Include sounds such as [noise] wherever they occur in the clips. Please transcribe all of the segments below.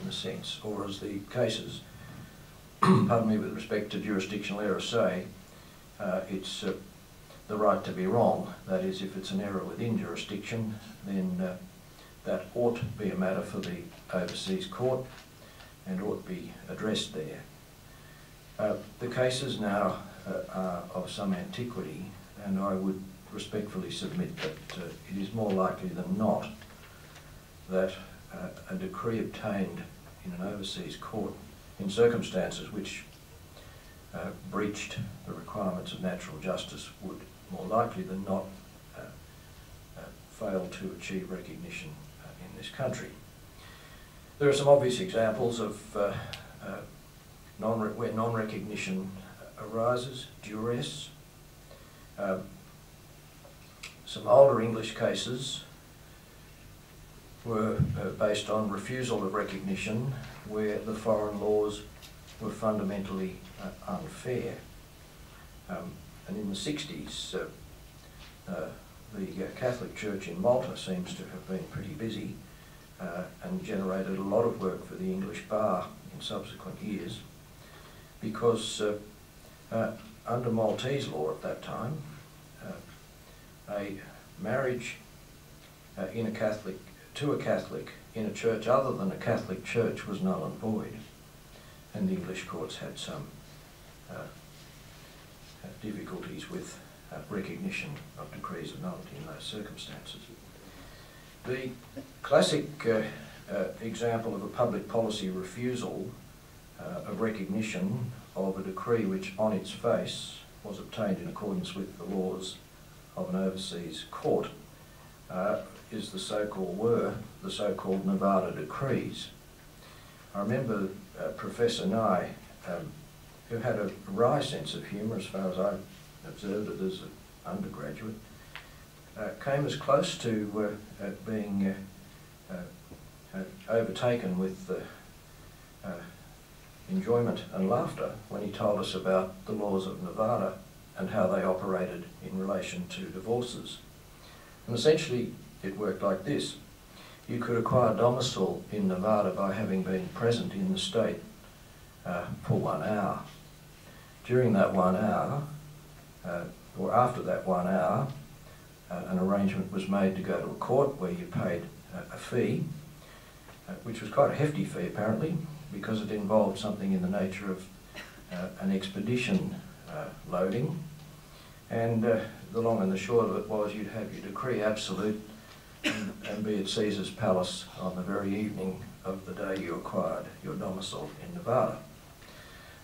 in a sense, or as the cases, [clears throat] pardon me, with respect to jurisdictional error say, uh, it's uh, the right to be wrong. That is, if it's an error within jurisdiction, then uh, that ought to be a matter for the overseas court and ought to be addressed there. Uh, the cases now uh, are of some antiquity, and I would respectfully submit that uh, it is more likely than not that uh, a decree obtained in an overseas court in circumstances which uh, breached the requirements of natural justice would more likely than not uh, uh, fail to achieve recognition uh, in this country. There are some obvious examples of uh, uh, non where non-recognition arises, duress. Um, some older English cases were uh, based on refusal of recognition where the foreign laws were fundamentally uh, unfair. Um, and in the 60s, uh, uh, the uh, Catholic Church in Malta seems to have been pretty busy uh, and generated a lot of work for the English bar in subsequent years because under Maltese law at that time, a marriage in a Catholic to a Catholic in a church other than a Catholic church was null and void. And the English courts had some uh, uh, difficulties with uh, recognition of decrees of nullity in those circumstances. The classic uh, uh, example of a public policy refusal uh, of recognition of a decree which on its face was obtained in accordance with the laws of an overseas court is the so-called were the so-called Nevada decrees. I remember uh, Professor Nygh, um, who had a wry sense of humour as far as I observed it as an undergraduate, uh, came as close to uh, being uh, uh, overtaken with uh, enjoyment and laughter when he told us about the laws of Nevada and how they operated in relation to divorces. And essentially, it worked like this. You could acquire domicile in Nevada by having been present in the state uh, for one hour. During that one hour, uh, or after that one hour, uh, an arrangement was made to go to a court where you paid a fee, uh, which was quite a hefty fee apparently, because it involved something in the nature of uh, an expedition uh, loading. And the long and the short of it was you'd have your decree absolute and, be at Caesar's palace on the very evening of the day you acquired your domicile in Nevada.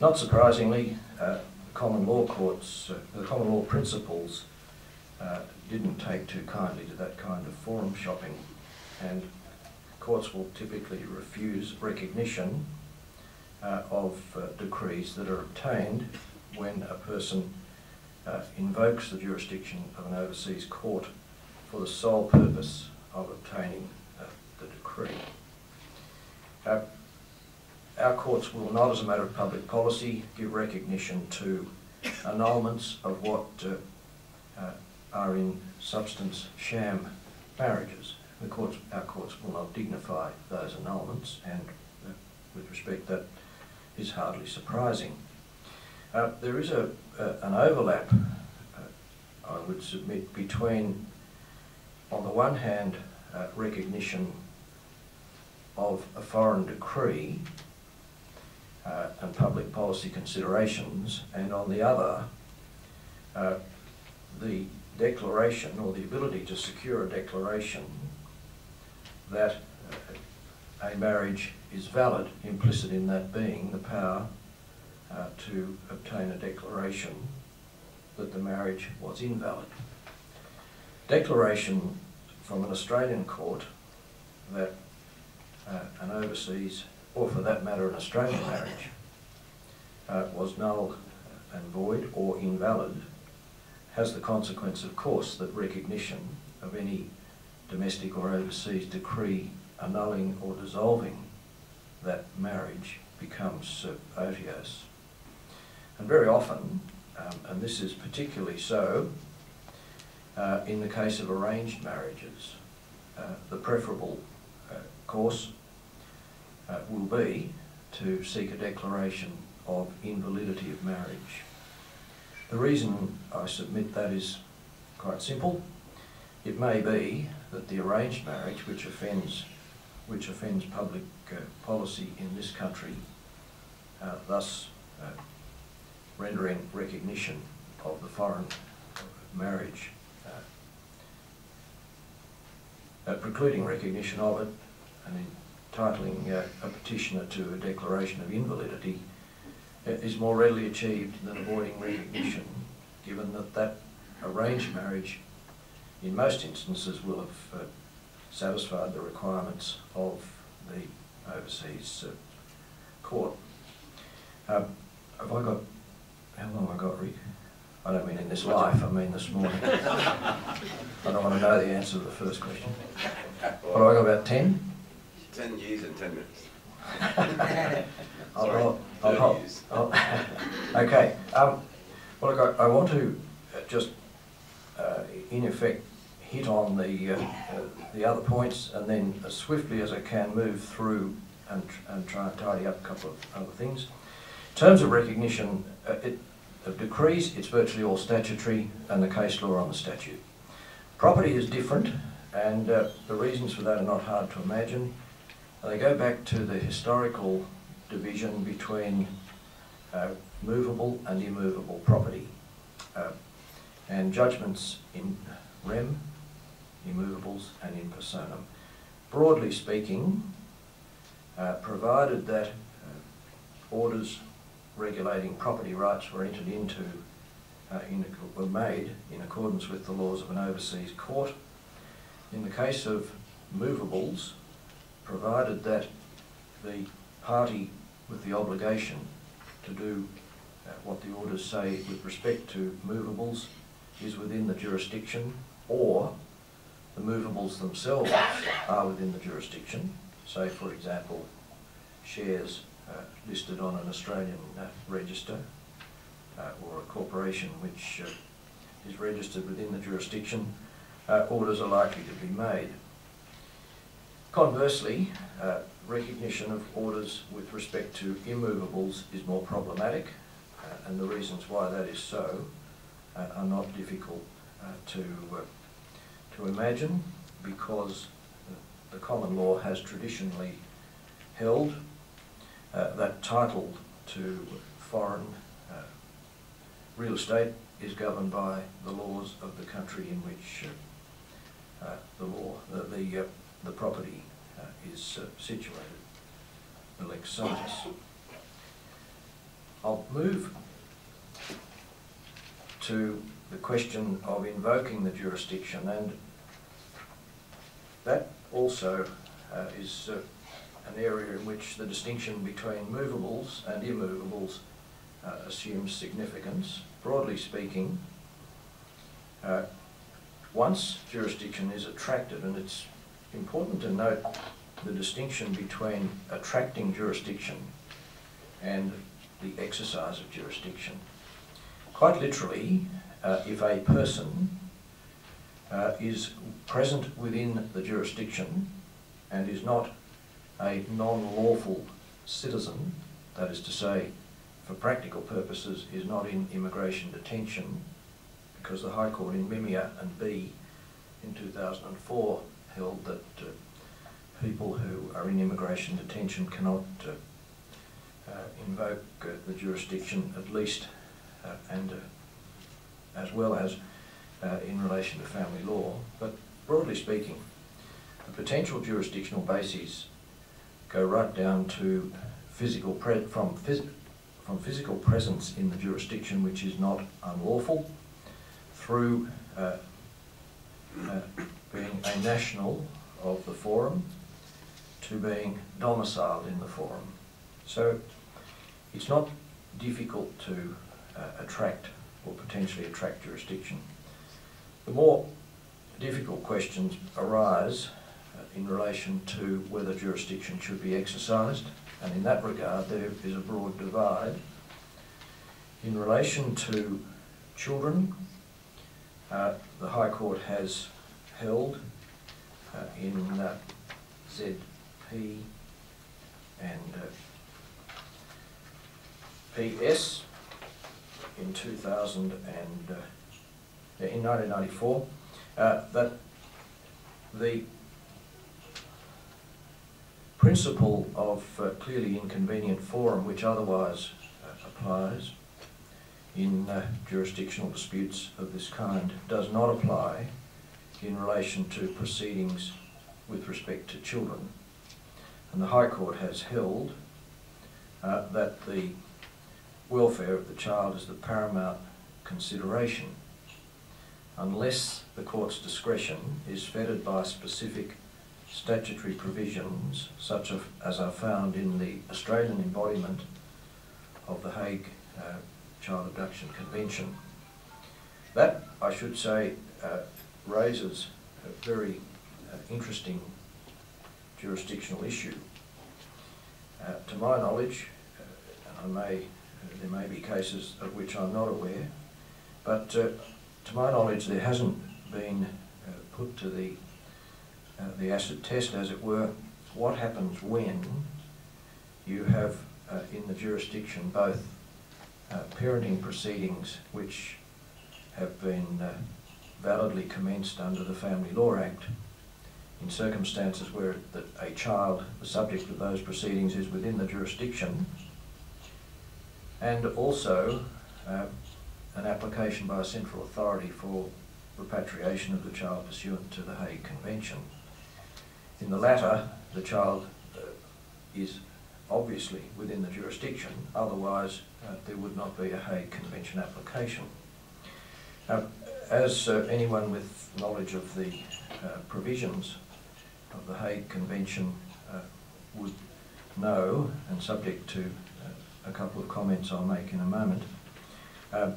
Not surprisingly, uh, the common law courts, uh, the common law principles uh, didn't take too kindly to that kind of forum shopping and courts will typically refuse recognition uh, of uh, decrees that are obtained when a person uh, invokes the jurisdiction of an overseas court for the sole purpose of obtaining uh, the decree. Uh, our courts will not, as a matter of public policy, give recognition to annulments of what uh, uh, are in substance sham marriages. The courts, our courts will not dignify those annulments, and uh, with respect, that is hardly surprising. Uh, there is a, an overlap, I would submit, between on the one hand, uh, recognition of a foreign decree uh, and public policy considerations, and on the other, uh, the declaration or the ability to secure a declaration that uh, a marriage is valid, implicit in that being the power uh, to obtain a declaration that the marriage was invalid declaration from an Australian court that uh, an overseas, or for that matter an Australian marriage, uh, was null and void or invalid has the consequence, of course, that recognition of any domestic or overseas decree annulling or dissolving that marriage becomes otiose. And very often, um, and this is particularly so uh, in the case of arranged marriages, uh, the preferable uh, course uh, will be to seek a declaration of invalidity of marriage. The reason I submit that is quite simple. It may be that the arranged marriage, which offends, which offends public uh, policy in this country, uh, thus rendering recognition of the foreign marriage, uh, precluding recognition of it and entitling uh, a petitioner to a declaration of invalidity uh, is more readily achieved than avoiding recognition, given that that arranged marriage in most instances will have uh, satisfied the requirements of the overseas uh, court. Um, have I got, how long have I got, Rick? I don't mean in this life, I mean this morning. I don't want to know the answer to the first question. What have I got, about 10? 10 years and 10 minutes. [laughs] I'll, Sorry, I'll, I'll, I'll- years. I'll- [laughs] okay, um, well, look, I, I want to uh, just, uh, in effect, hit on the, uh, uh, the other points and then as swiftly as I can move through and, tr- and try and tidy up a couple of other things. In terms of recognition, uh, it, of decrees, it's virtually all statutory and the case law on the statute. Property is different and uh, the reasons for that are not hard to imagine. They go back to the historical division between uh, movable and immovable property. Uh, and judgments in rem, immovables, and in personam. Broadly speaking, uh, provided that uh, orders regulating property rights were entered into, uh, in, were made in accordance with the laws of an overseas court. In the case of movables, provided that the party with the obligation to do uh, what the orders say with respect to movables is within the jurisdiction, or the movables themselves are within the jurisdiction. Say, for example, shares listed on an Australian uh, register, uh, or a corporation which uh, is registered within the jurisdiction, uh, orders are likely to be made. Conversely, uh, recognition of orders with respect to immovables is more problematic, uh, and the reasons why that is so uh, are not difficult uh, to, uh, to imagine because the common law has traditionally held uh, that title to foreign uh, real estate is governed by the laws of the country in which uh, uh, the law, the, the, uh, the property uh, is uh, situated, the lex situs. I'll move to the question of invoking the jurisdiction and that also uh, is uh, an area in which the distinction between movables and immovables uh, assumes significance. Broadly speaking, uh, once jurisdiction is attracted, and it's important to note the distinction between attracting jurisdiction and the exercise of jurisdiction. Quite literally, uh, if a person uh, is present within the jurisdiction and is not a non-lawful citizen, that is to say, for practical purposes, is not in immigration detention, because the High Court in Mimia and B in 2004 held that uh, people who are in immigration detention cannot uh, uh, invoke uh, the jurisdiction at least uh, and uh, as well as in relation to family law. But broadly speaking, the potential jurisdictional bases go right down to physical from, phys- from physical presence in the jurisdiction which is not unlawful through uh, uh, being a national of the forum to being domiciled in the forum. So it's not difficult to uh, attract or potentially attract jurisdiction. The more difficult questions arise in relation to whether jurisdiction should be exercised, and in that regard there is a broad divide. In relation to children, uh, the High Court has held uh, in uh, ZP and uh, PS in 2000 and uh, in 1994 uh, that the principle of uh, clearly inconvenient forum, which otherwise uh, applies in uh, jurisdictional disputes of this kind, does not apply in relation to proceedings with respect to children. And the High Court has held uh, that the welfare of the child is the paramount consideration unless the court's discretion is fettered by specific statutory provisions such as are found in the Australian embodiment of the Hague uh, Child Abduction Convention. That, I should say, uh, raises a very uh, interesting jurisdictional issue. Uh, to my knowledge, uh, I may, there may be cases of which I'm not aware, but uh, to my knowledge there hasn't been uh, put to the, uh, the acid test, as it were, what happens when you have uh, in the jurisdiction both parenting proceedings which have been validly commenced under the Family Law Act in circumstances where that a child, the subject of those proceedings, is within the jurisdiction, and also uh, an application by a central authority for repatriation of the child pursuant to the Hague Convention. In the latter, the child uh, is obviously within the jurisdiction, otherwise uh, there would not be a Hague Convention application. Now, as uh, anyone with knowledge of the uh, provisions of the Hague Convention uh, would know, and subject to uh, a couple of comments I'll make in a moment, uh,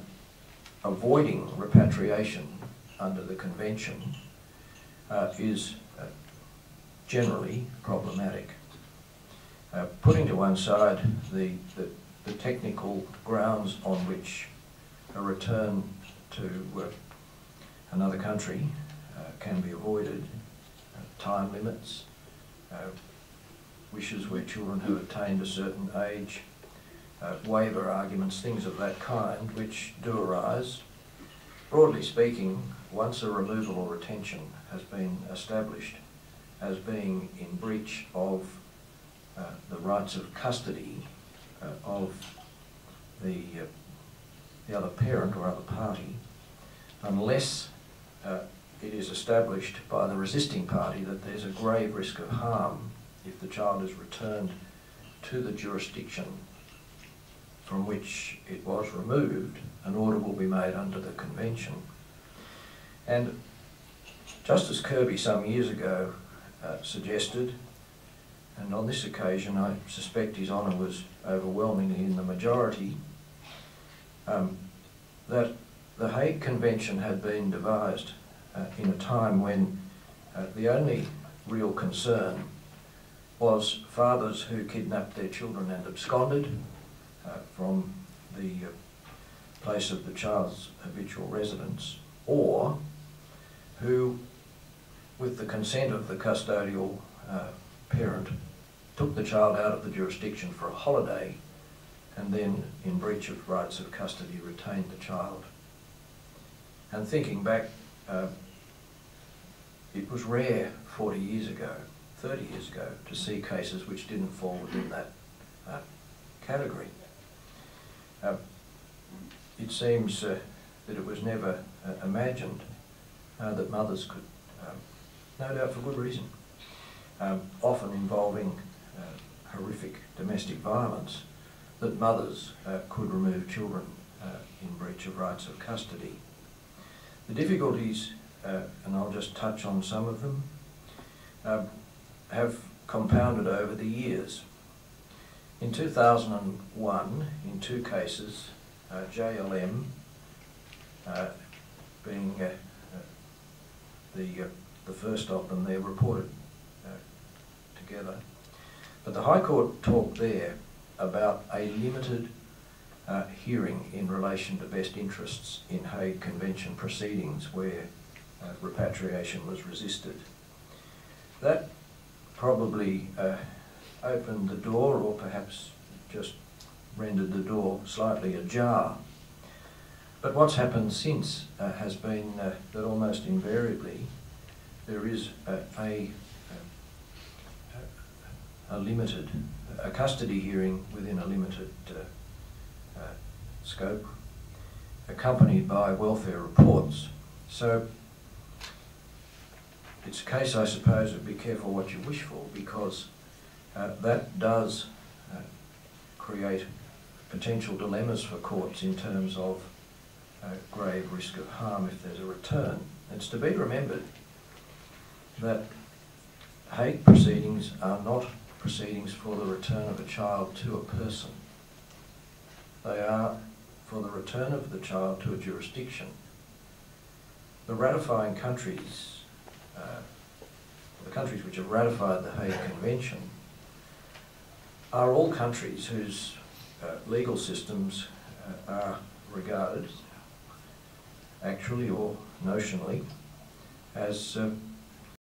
avoiding repatriation under the Convention uh, is generally problematic. putting to one side the, the, the technical grounds on which a return to another country uh, can be avoided. Uh, time limits, uh, wishes where children have attained a certain age, uh, waiver arguments, things of that kind, which do arise. Broadly speaking, once a removal or retention has been established as being in breach of uh, the rights of custody uh, of the, the other parent or other party, unless uh, it is established by the resisting party that there's a grave risk of harm if the child is returned to the jurisdiction from which it was removed, an order will be made under the convention. And Justice Kirby some years ago uh, suggested, and on this occasion I suspect His Honour was overwhelmingly in the majority, um, that the Hague Convention had been devised uh, in a time when uh, the only real concern was fathers who kidnapped their children and absconded uh, from the uh, place of the child's habitual residence, or who, with the consent of the custodial uh, parent, took the child out of the jurisdiction for a holiday and then, in breach of rights of custody, retained the child. And thinking back, uh, it was rare 40 years ago, 30 years ago, to see cases which didn't fall within that uh, category. Uh, it seems uh, that it was never uh, imagined uh, that mothers could, no doubt for good reason, um, often involving uh, horrific domestic violence, that mothers could remove children in breach of rights of custody. The difficulties, uh, and I'll just touch on some of them, uh, have compounded over the years. In 2001, in two cases, uh, JLM uh, being uh, uh, the, the first of them, they're reported together. But the High Court talked there about a limited uh, hearing in relation to best interests in Hague Convention proceedings where uh, repatriation was resisted. That probably uh, opened the door or perhaps just rendered the door slightly ajar. But what's happened since uh, has been uh, that almost invariably there is a, a, a, limited, a custody hearing within a limited uh, uh, scope, accompanied by welfare reports. So it's a case, I suppose, of be careful what you wish for, because uh, that does uh, create potential dilemmas for courts in terms of uh, grave risk of harm if there's a return. It's to be remembered that Hague proceedings are not proceedings for the return of a child to a person. They are for the return of the child to a jurisdiction. The ratifying countries, uh, the countries which have ratified the Hague Convention, are all countries whose uh, legal systems uh, are regarded, actually or notionally, as uh,